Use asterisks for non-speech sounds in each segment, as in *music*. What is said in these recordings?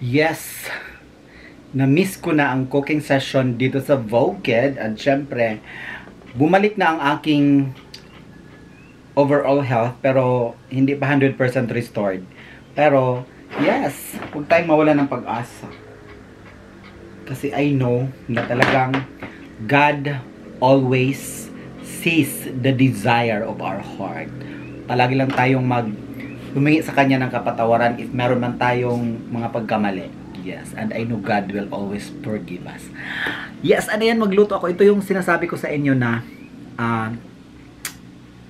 Yes, na-miss ko na ang cooking session dito sa Voked at syempre, bumalik na ang aking overall health pero hindi pa 100% restored. Pero, yes, huwag tayong mawala ng pag-asa. Kasi I know na talagang God always sees the desire of our heart. Palagi lang tayong mag humingi sa Kanya ng kapatawaran if meron man tayong mga pagkamali. Yes, and I know God will always forgive us. Yes, ano yan, magluto ako. Ito yung sinasabi ko sa inyo na uh,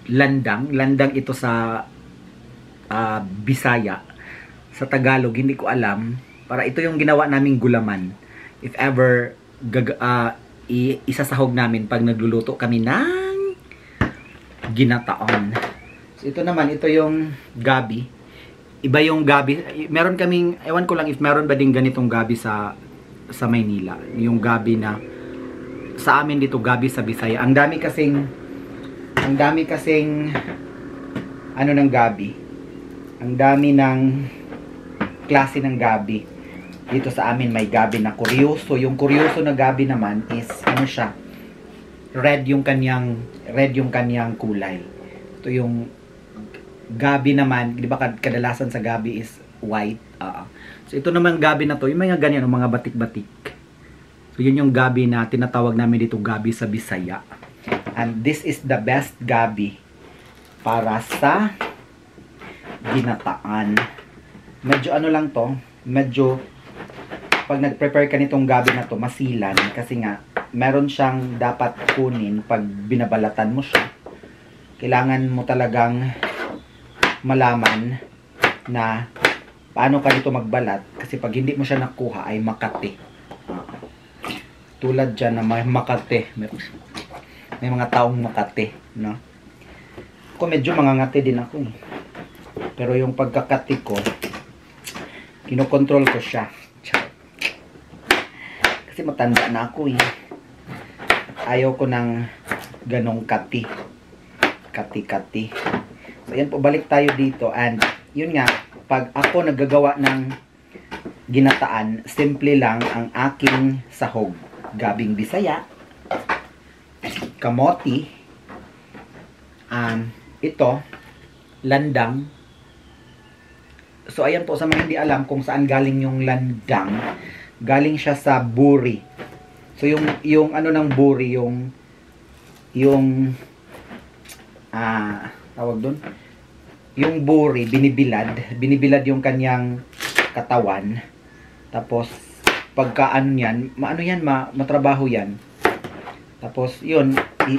landang. Landang ito sa uh, Bisaya. Sa Tagalog, hindi ko alam. Para ito yung ginawa naming gulaman. If ever gag uh, isasahog namin pag nagluluto kami ng ginataon. Ito naman, ito yung gabi. Iba yung gabi. Meron kaming, ewan ko lang if meron ba din ganitong gabi sa sa Maynila. Yung gabi na sa amin dito gabi sa Bisaya. Ang dami kasing ang dami kasing ano ng gabi. Ang dami ng klase ng gabi. Dito sa amin may gabi na kuryoso. Yung kuryoso na gabi naman is ano siya? Red yung kanyang red yung kanyang kulay. Ito yung gabi naman, di ba kadalasan sa gabi is white. Uh, so ito naman gabi na to, yung mga ganyan, mga batik-batik. So yun yung gabi na tinatawag namin dito gabi sa Bisaya. And this is the best gabi para sa ginataan. Medyo ano lang to, medyo pag nag-prepare ka nitong gabi na to, masilan kasi nga meron siyang dapat kunin pag binabalatan mo siya. Kailangan mo talagang malaman na paano ka dito magbalat kasi pag hindi mo siya nakuha ay makati. Tulad dyan na may makati. May, may mga taong makati. No? Ako medyo mangangati din ako. Eh. Pero yung pagkakati ko, kinokontrol ko siya. Kasi matanda na ako eh. Ayaw ko ng ganong kati. Kati-kati. So, yan po, balik tayo dito. And, yun nga, pag ako naggagawa ng ginataan, simple lang ang aking sahog. Gabing bisaya, kamoti, um, ito, landang. So, ayan po, sa mga hindi alam kung saan galing yung landang, galing siya sa buri. So, yung, yung ano ng buri, yung, yung, ah, uh, tawag doon, yung buri, binibilad, binibilad yung kanyang katawan. Tapos, pagka yan, maano yan, ma, matrabaho yan. Tapos, yun,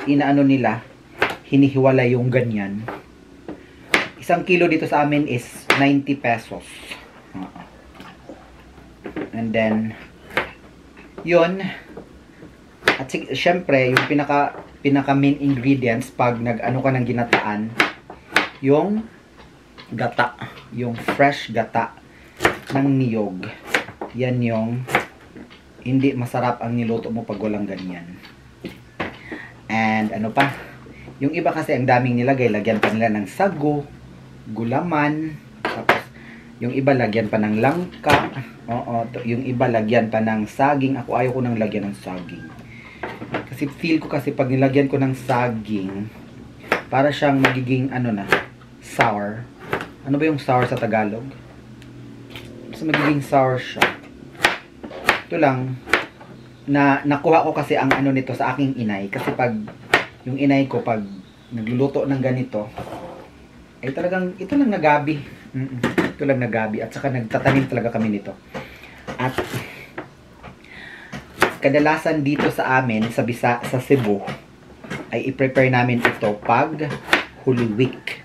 inaano nila, hinihiwala yung ganyan. Isang kilo dito sa amin is 90 pesos. Uh And then, yun, at syempre, yung pinaka, pinaka main ingredients pag nag-ano ka ng ginataan, yung gata, yung fresh gata ng niyog. Yan yung hindi masarap ang niluto mo pag walang ganyan. And ano pa? Yung iba kasi ang daming nilagay, lagyan pa nila ng sago, gulaman, tapos yung iba lagyan pa ng langka, oo, yung iba lagyan pa ng saging. Ako ayaw ko nang lagyan ng saging. Kasi feel ko kasi pag nilagyan ko ng saging, para siyang magiging ano na, sour. Ano ba yung sour sa Tagalog? Basta magiging sour siya. Ito lang, na nakuha ko kasi ang ano nito sa aking inay. Kasi pag, yung inay ko, pag nagluluto ng ganito, ay talagang, ito lang nagabi. Mm -mm, ito lang nagabi. At saka nagtatanim talaga kami nito. At, kadalasan dito sa amin, sa Bisa, sa Cebu, ay i-prepare namin ito pag Holy Week.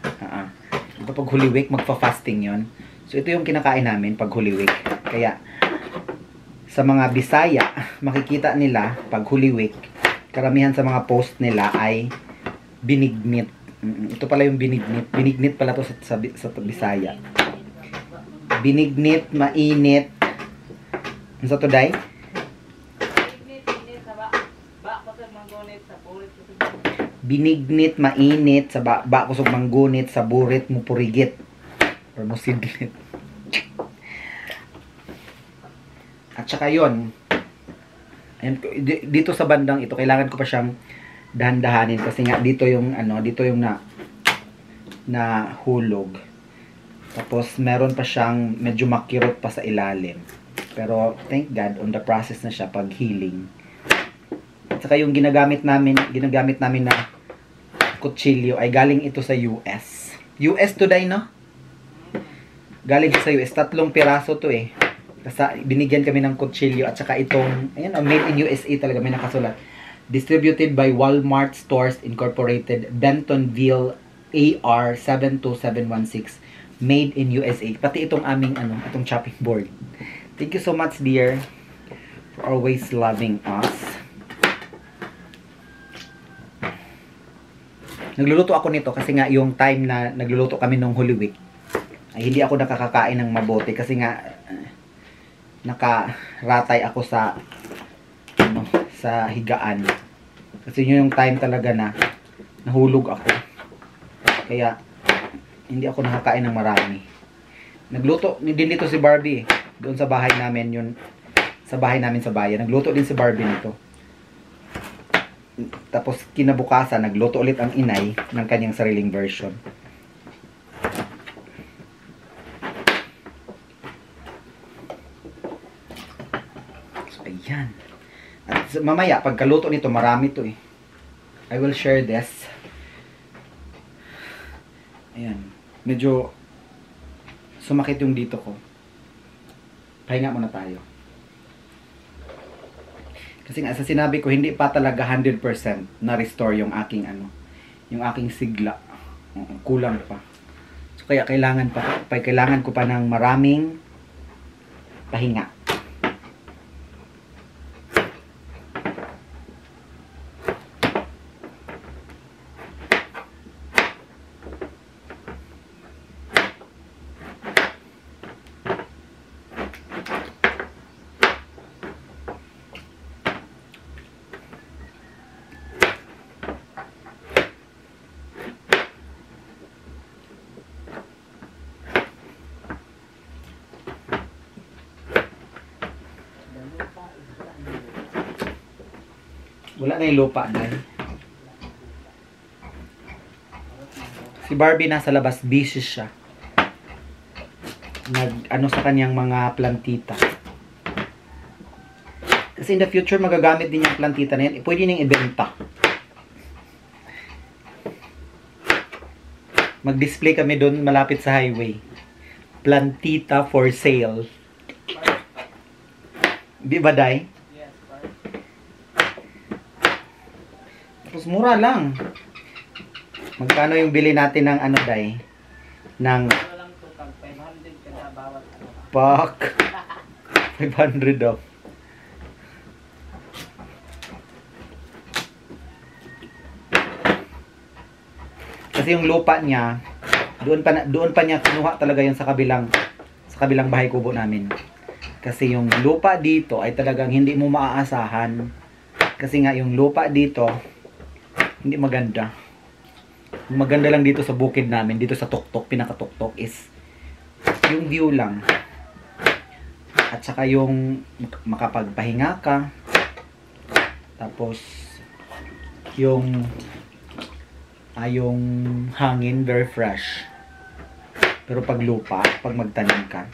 -uh. Kapag Holy Week, magfa-fasting yon So, ito yung kinakain namin pag Holy Week. Kaya, sa mga Bisaya, *laughs* makikita nila pag Holy Week, karamihan sa mga post nila ay binignit. Ito pala yung binignit. Binignit pala to sa, sa, sa Bisaya. Binignit, mainit. Ano sa to, binignit, mainit, sa ba, ba kusog manggunit, sa burit mo purigit. Or mo sidlit. At saka di- dito sa bandang ito, kailangan ko pa siyang dahan-dahanin kasi nga dito yung ano, dito yung na na hulog. Tapos meron pa siyang medyo makirot pa sa ilalim. Pero thank God on the process na siya pag healing. At saka yung ginagamit namin, ginagamit namin na kutsilyo ay galing ito sa US. US today, no? Galing sa US. Tatlong piraso to eh. Kasi binigyan kami ng kutsilyo at saka itong, ayan, oh, made in USA talaga, may nakasulat. Distributed by Walmart Stores Incorporated, Bentonville, AR 72716. Made in USA. Pati itong aming, ano, itong chopping board. Thank you so much, dear, for always loving us. Nagluluto ako nito kasi nga yung time na nagluluto kami nung Holy Week, ay hindi ako nakakakain ng mabuti kasi nga eh, nakaratay ako sa ano, sa higaan. Kasi yun yung time talaga na nahulog ako. Kaya hindi ako nakakain ng marami. Nagluto din dito si Barbie. eh. Doon sa bahay namin yun sa bahay namin sa bayan. Nagluto din si Barbie nito. Tapos kinabukasan, nagluto ulit ang inay ng kanyang sariling version. So, ayan. At mamaya, pagkaluto nito, marami to eh. I will share this. Ayan. Medyo sumakit yung dito ko. Pahinga muna tayo. Kasi nga sa sinabi ko hindi pa talaga 100% na restore yung aking ano, yung aking sigla. Kulang pa. So kaya kailangan pa kailangan ko pa ng maraming pahinga. Wala na yung lupa na Si Barbie nasa labas, busy siya. Nag, ano sa kanyang mga plantita. Kasi in the future, magagamit din yung plantita na yan. Pwede niyang ibenta. Mag-display kami doon malapit sa highway. Plantita for sale. Di ba, Day? Mura lang. Magkano yung bili natin ng ano, Day? Ng Walang tukang 500 kada bawat. Fuck. *laughs* 500 daw. Kasi yung lupa niya, doon pa doon pa niya kinuha talaga yun sa kabilang sa kabilang bahay kubo namin. Kasi yung lupa dito ay talagang hindi mo maaasahan. Kasi nga yung lupa dito hindi maganda. Yung maganda lang dito sa bukid namin, dito sa tuktok, pinakatuktok is yung view lang. At saka yung mak- makapagpahinga ka. Tapos yung ay yung hangin very fresh. Pero pag lupa, pag magtanim ka,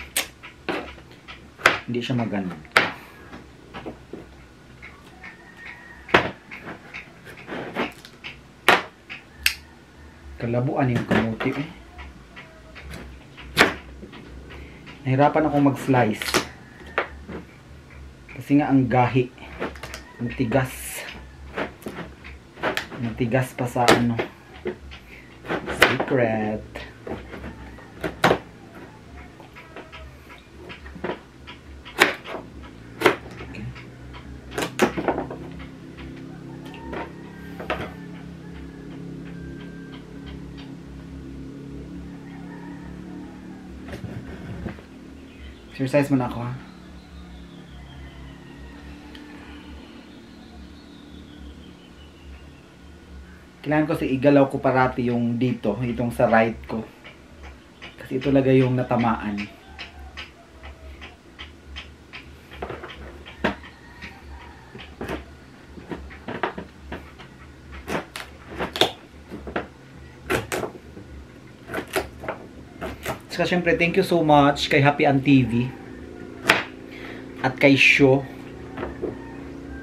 hindi siya maganda. Kalabuan yung kamuti eh. Nahirapan akong mag-slice. Kasi nga ang gahi. Ang tigas. Ang tigas pa sa ano. Secret. Exercise mo na ako ha. Kailangan ko si igalaw ko parati yung dito, itong sa right ko. Kasi ito talaga yung natamaan. Saka syempre, thank you so much kay Happy An TV at kay Sho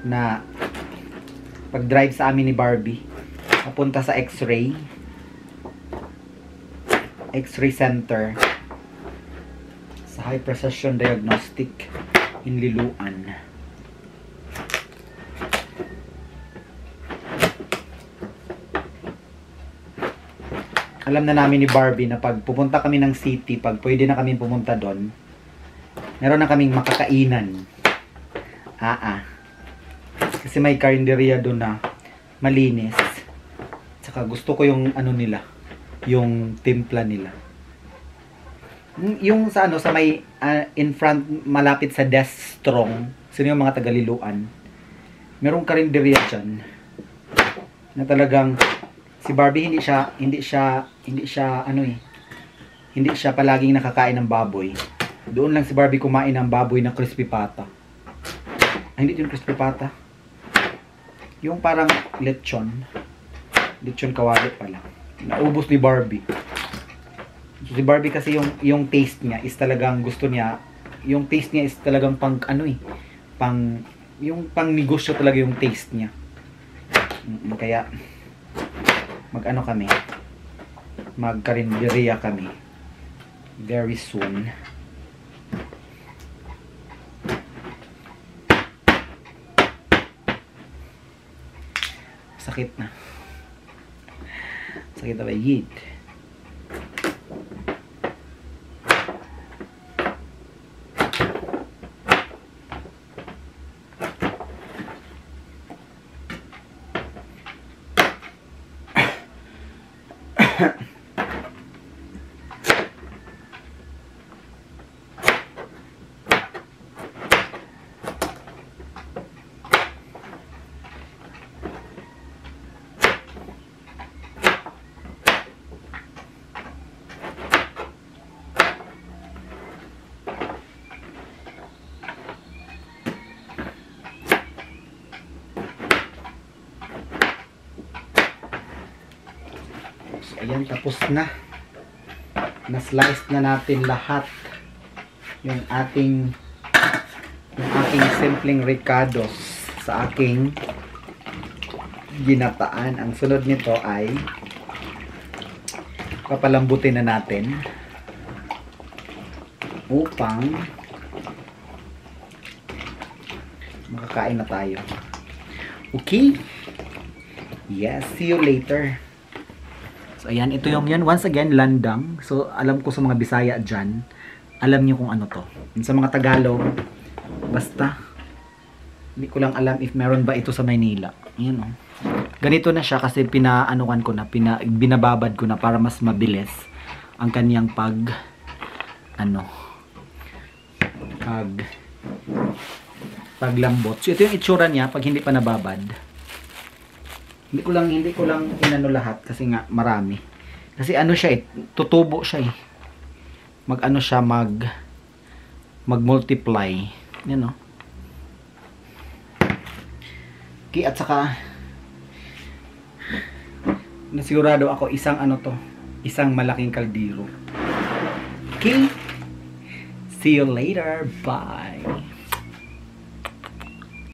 na pag-drive sa amin ni Barbie papunta sa X-ray X-ray center sa high precision diagnostic in Liluan. Alam na namin ni Barbie na pag pupunta kami ng city, pag pwede na kami pumunta doon, meron na kaming makakainan. Ah, ah. Kasi may karinderya doon na malinis. Tsaka gusto ko yung ano nila, yung timpla nila. Mm, Yung sa ano, sa may ah, in front, malapit sa Death Strong, sino yung mga tagaliluan, merong karinderya dyan na talagang si Barbie hindi siya hindi siya hindi siya ano eh hindi siya palaging nakakain ng baboy. Doon lang si Barbie kumain ng baboy na crispy pata. Ay, hindi yung crispy pata. Yung parang lechon. Lechon kawali pala. Naubos ni Barbie. So, si Barbie kasi yung yung taste niya is talagang gusto niya yung taste niya is talagang pang ano eh pang yung pang negosyo talaga yung taste niya. Kaya mag ano kami? Mag karinderya kami. Very soon. Sakit na. Sakit na ba? Yit So, ayan, tapos na. Na-slice na natin lahat yung ating yung aking simpleng ricados sa aking ginataan. Ang sunod nito ay papalambutin na natin upang makakain na tayo. Okay? Yes, see you later. Ayan, ito yung yan. Once again, landang. So, alam ko sa mga Bisaya dyan, alam niyo kung ano to. Sa mga Tagalog, basta, hindi ko lang alam if meron ba ito sa Maynila. Ayan o. Ganito na siya kasi pinaanukan ko na, pina, binababad ko na para mas mabilis ang kaniyang pag, ano, pag, paglambot. So, ito yung itsura niya pag hindi pa nababad. Hindi ko lang hindi ko lang inano lahat kasi nga marami. Kasi ano siya eh, tutubo siya eh. Mag ano siya mag mag-multiply. Yan oh. Okay, at saka nasigurado ako isang ano to, isang malaking kaldero. Okay. See you later. Bye.